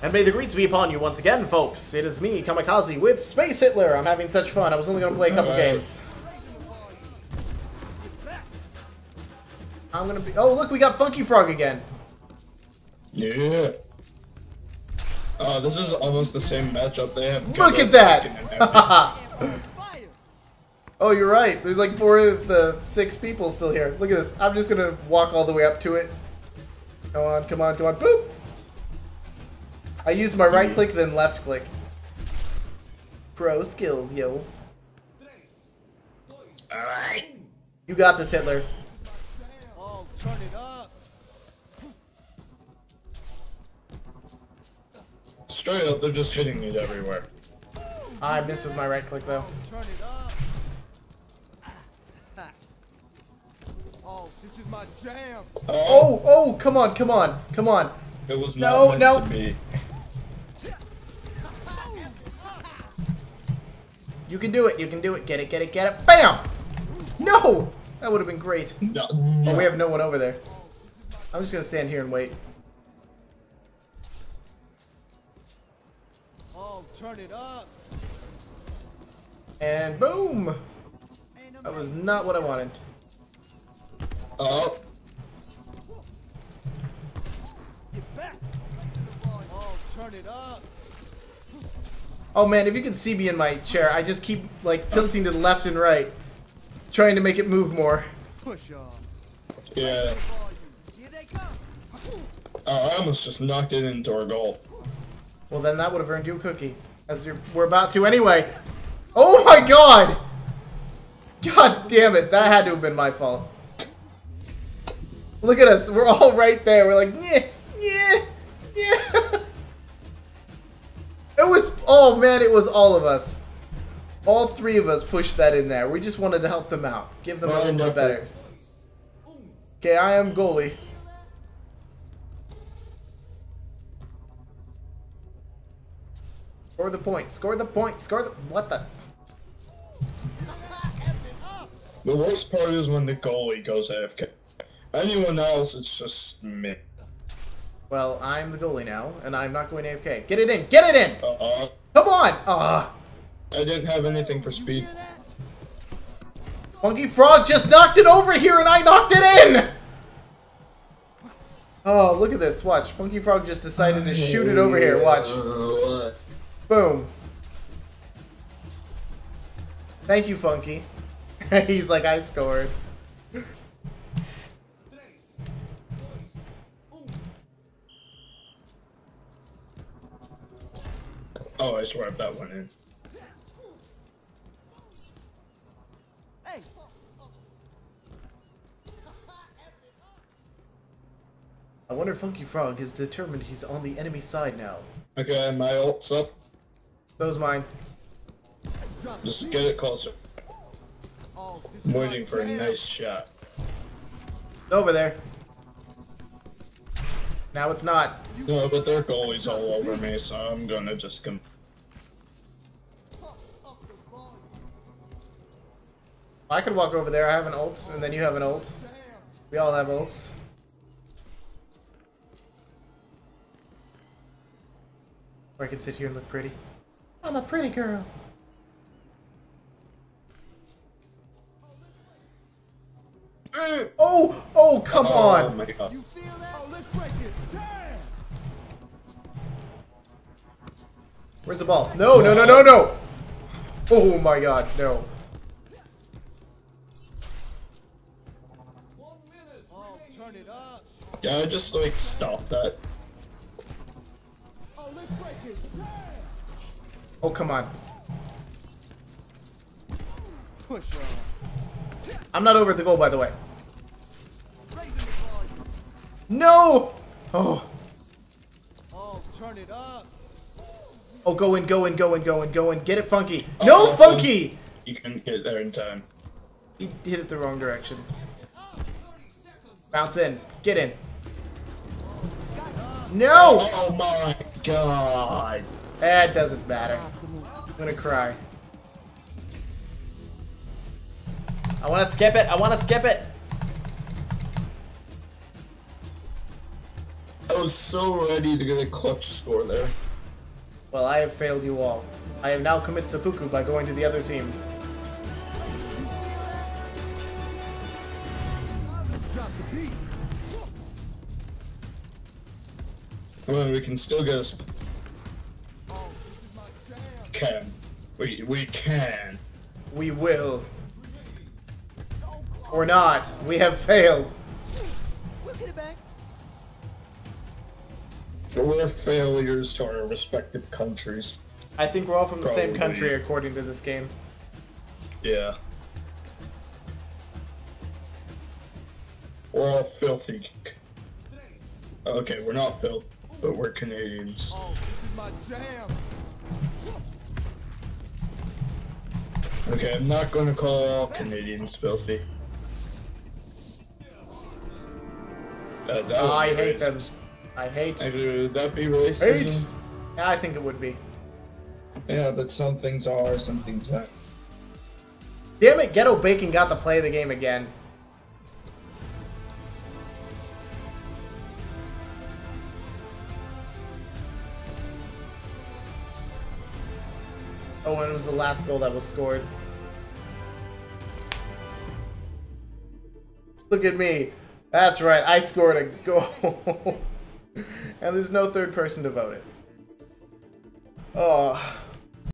And may the greets be upon you once again, folks. It is me, KahMehKahZeh, with Space Hitler. I'm having such fun. I was only going to play a couple Alright. games. I'm going to be... Oh, look, we got Funky Frog again. Yeah. Oh, this is almost the same matchup they have. Look at that! taking it out. oh, you're right. There's like four of the six people still here. Look at this. I'm just going to walk all the way up to it. Come on, come on, come on. Boop! I used my right hmm. click, then left click. Pro skills, yo. Alright. You got this, Hitler. Oh, turn it up. Straight up, they're just hitting it everywhere. Ah, I missed with my right click, though. Turn it up. Oh, this is my jam. Oh, oh, come on, come on, come on. It was No, not meant no. to be. You can do it, you can do it. Get it, get it, get it. Bam! No! That would have been great. No, Oh, we have no one over there. I'm just gonna stand here and wait. Oh, turn it up. And boom! That was not what I wanted. Oh, Get back. Oh, turn it up. Oh man, if you can see me in my chair, I just keep like tilting to the left and right, trying to make it move more. Push off. yeah. Here they come. Oh, I almost just knocked it into our goal. Well, then that would have earned you a cookie, as you're, we're about to anyway. Oh my god! God damn it, that had to have been my fault. Look at us, we're all right there. We're like, yeah, yeah, yeah. Oh man, it was all of us. All three of us pushed that in there. We just wanted to help them out, give them a little bit better. Okay, I am goalie. Score the point. Score the point. Score the. What the? The worst part is when the goalie goes AFK. Anyone else, it's just me. Well, I'm the goalie now, and I'm not going AFK. Get it in. Get it in. Uh, Come on. Ah. I didn't have anything for speed. Funky Frog just knocked it over here, and I knocked it in. Oh, look at this. Watch. Funky Frog just decided to shoot it over here. Watch. Boom. Thank you, Funky. He's like, I scored. Oh, I swear if that went in. Hey. I wonder if Funky Frog is determined he's on the enemy side now. Okay, my ult's up. So's mine. Just get it closer. Oh, I'm waiting for a nice shot. Over there. Now it's not. No, but their goalie's all over me, so I'm gonna just come. I could walk over there. I have an ult, and then you have an ult. We all have ults. Or I can sit here and look pretty. I'm a pretty girl. Eh! Oh, oh, come Oh on. Let's break it. Damn. Where's the ball? No, no, no, no, no. Oh my god, no. Turn it up. Yeah, I just like stop that. Oh, let's break it. Damn. Oh, come on. Push off. I'm not over at the goal, by the way. Raising the volume. No! Oh. Oh, turn it up. Oh, go in, go in, go in, go in, go in. Get it funky. No, Uh-oh. funky! You couldn't get there in time. He hit it the wrong direction. Bounce in. Get in. No! Oh my god. Eh, that doesn't matter. I'm gonna cry. I wanna skip it. I wanna skip it. Was so ready to get a clutch score there. Well, I have failed you all. I have now commit seppuku by going to the other team. Drop the. Well, we can still get a s- Oh, this is my jam. can. We we can. We will. Or not. We have failed. We'll get it back. We're failures to our respective countries. I think we're all from the same country according to this game. Yeah. We're all filthy. Okay, we're not filthy, but we're Canadians. Oh, this is my jam. Okay, I'm not gonna call all Canadians filthy. Uh, Oh, I be hate them. I hate. Actually, Would that be racism? Hate? Yeah, I think it would be. Yeah, but some things are, some things aren't. Damn it, Ghetto Bacon got to play the game again. Oh, and it was the last goal that was scored. Look at me. That's right, I scored a goal. and there's no third person to vote it. Oh.